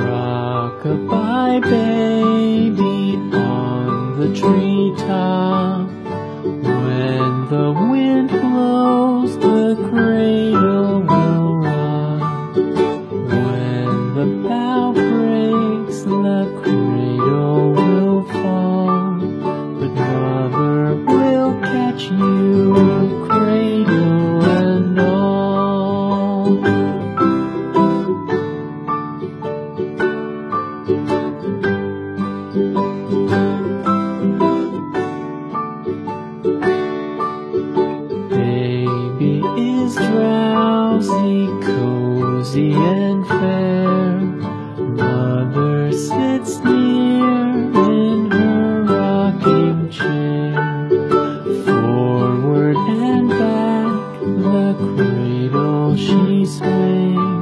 Rock-a-bye baby on the treetop. When the wind blows, the cradle will rock. When the bough breaks, the cradle will fall. But mother will catch you, Is drowsy, cozy and fair. Mother sits near in her rocking chair. Forward and back, the cradle she swings.